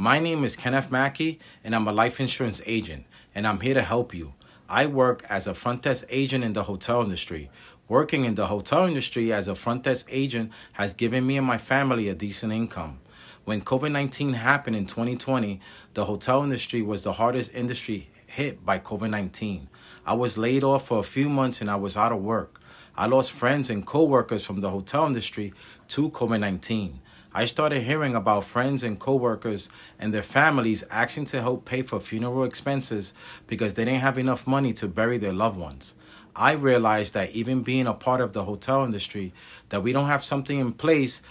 My name is Kenneth Mackey, and I'm a life insurance agent, and I'm here to help you. I work as a front desk agent in the hotel industry. Working in the hotel industry as a front desk agent has given me and my family a decent income. When COVID 19 happened in 2020, the hotel industry was the hardest industry hit by COVID 19. I was laid off for a few months and I was out of work. I lost friends and coworkers from the hotel industry to COVID 19. I started hearing about friends and coworkers and their families asking to help pay for funeral expenses because they didn't have enough money to bury their loved ones. I realized that even being a part of the hotel industry, that we don't have something in place,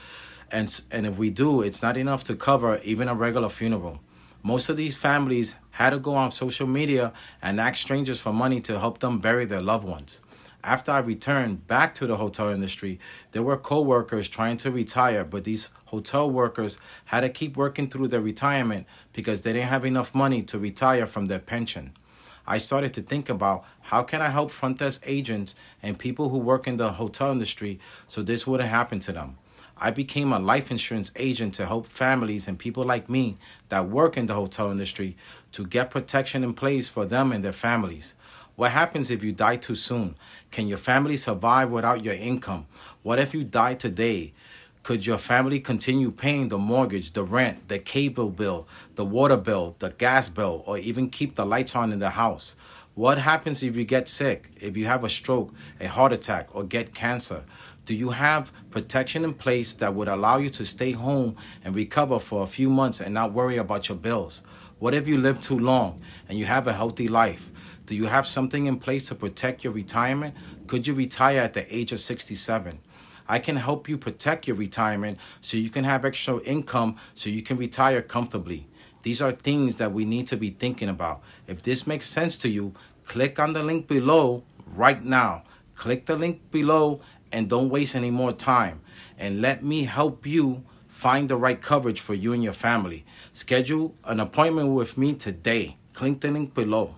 and and if we do, it's not enough to cover even a regular funeral. Most of these families had to go on social media and ask strangers for money to help them bury their loved ones. After I returned back to the hotel industry, there were coworkers trying to retire, but these hotel workers had to keep working through their retirement because they didn't have enough money to retire from their pension. I started to think about how can I help front desk agents and people who work in the hotel industry so this wouldn't happen to them. I became a life insurance agent to help families and people like me that work in the hotel industry to get protection in place for them and their families. What happens if you die too soon? Can your family survive without your income? What if you die today? Could your family continue paying the mortgage, the rent, the cable bill, the water bill, the gas bill, or even keep the lights on in the house? What happens if you get sick, if you have a stroke, a heart attack, or get cancer? Do you have protection in place that would allow you to stay home and recover for a few months and not worry about your bills? What if you live too long and you have a healthy life? Do you have something in place to protect your retirement? Could you retire at the age of 67? I can help you protect your retirement so you can have extra income so you can retire comfortably. These are things that we need to be thinking about. If this makes sense to you, click on the link below right now. Click the link below and don't waste any more time. And let me help you find the right coverage for you and your family. Schedule an appointment with me today. Click the link below.